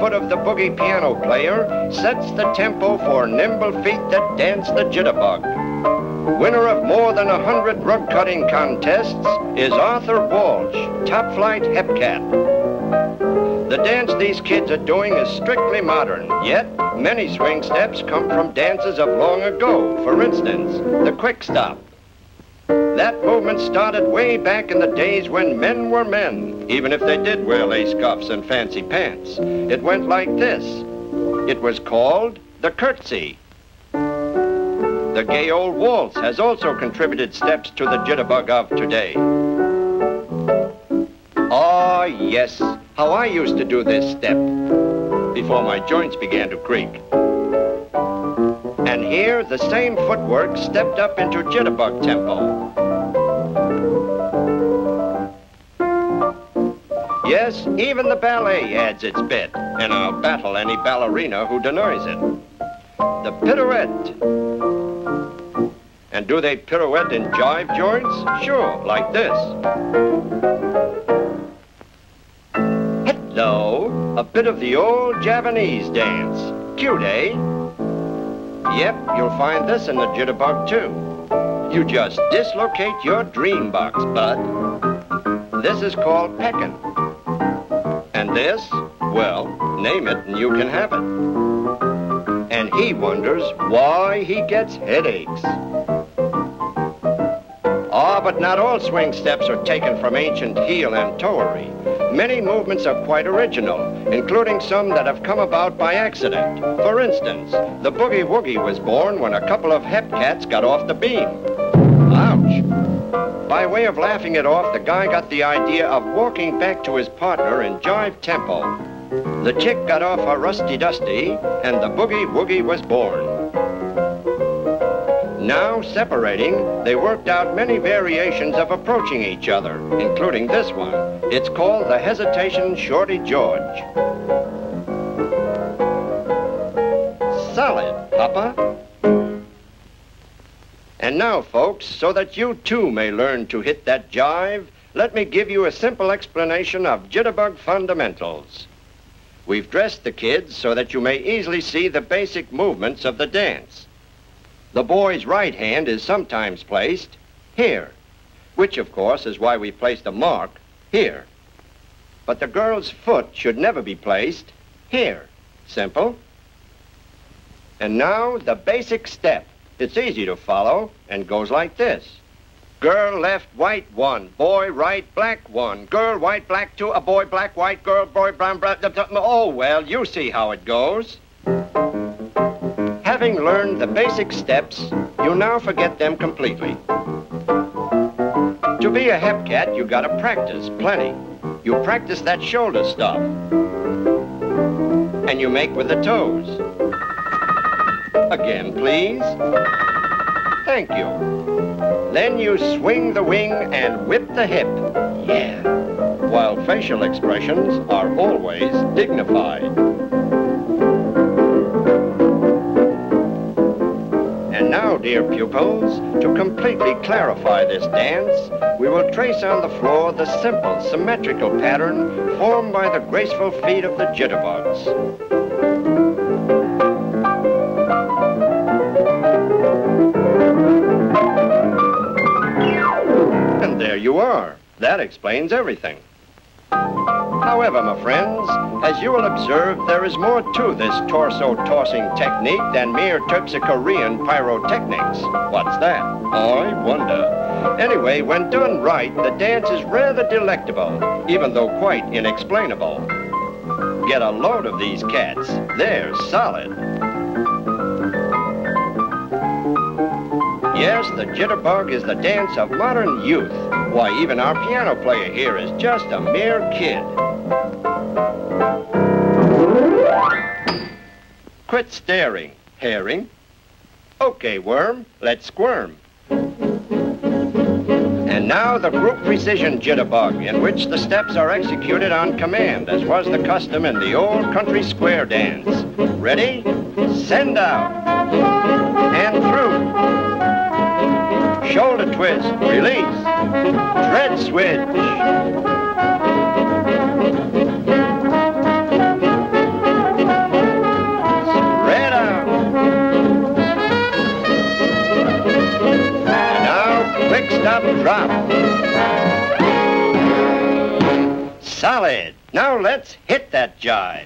foot of the boogie piano player sets the tempo for nimble feet that dance the jitterbug. Winner of more than a hundred rug cutting contests is Arthur Walsh, top flight hepcat. The dance these kids are doing is strictly modern, yet many swing steps come from dances of long ago. For instance, the quick stop. That movement started way back in the days when men were men, even if they did wear lace cuffs and fancy pants. It went like this. It was called the curtsy. The gay old waltz has also contributed steps to the jitterbug of today. Ah, yes, how I used to do this step before my joints began to creak. And here, the same footwork stepped up into jitterbug tempo. Yes, even the ballet adds its bit, and I'll battle any ballerina who denies it. The pirouette. And do they pirouette in jive joints? Sure, like this. Hello, a bit of the old Javanese dance. Cute, eh? Yep, you'll find this in the jitterbug, too. You just dislocate your dream box, bud. This is called pecking. And this, well, name it and you can have it. And he wonders why he gets headaches. Ah, but not all swing steps are taken from ancient heel and toery. Many movements are quite original, including some that have come about by accident. For instance, the boogie woogie was born when a couple of hep cats got off the beam. By way of laughing it off, the guy got the idea of walking back to his partner in jive tempo. The chick got off her rusty dusty, and the boogie woogie was born. Now, separating, they worked out many variations of approaching each other, including this one. It's called the Hesitation Shorty George. Solid, Papa. And now, folks, so that you too may learn to hit that jive, let me give you a simple explanation of jitterbug fundamentals. We've dressed the kids so that you may easily see the basic movements of the dance. The boy's right hand is sometimes placed here, which of course is why we placed a mark here. But the girl's foot should never be placed here. Simple. And now the basic step. It's easy to follow and goes like this. Girl left, white, one. Boy right, black, one. Girl white, black, two. A boy black, white, girl, boy brown, brown. Oh, well, you see how it goes. Having learned the basic steps, you now forget them completely. To be a hep cat, you gotta practice plenty. You practice that shoulder stuff. And you make with the toes. Again, please. Thank you. Then you swing the wing and whip the hip. Yeah. While facial expressions are always dignified. And now, dear pupils, to completely clarify this dance, we will trace on the floor the simple, symmetrical pattern formed by the graceful feet of the jitterbugs. Are. That explains everything. However, my friends, as you will observe, there is more to this torso-tossing technique than mere Terpsichorean pyrotechnics. What's that? I wonder. Anyway, when done right, the dance is rather delectable, even though quite inexplainable. Get a load of these cats. They're solid. Yes, the jitterbug is the dance of modern youth. Why, even our piano player here is just a mere kid. Quit staring, Herring. Okay, Worm, let's squirm. And now the group precision jitterbug, in which the steps are executed on command, as was the custom in the old country square dance. Ready? Send out. And shoulder twist, release, dread switch. stop drop. Solid. Now let's hit that jive.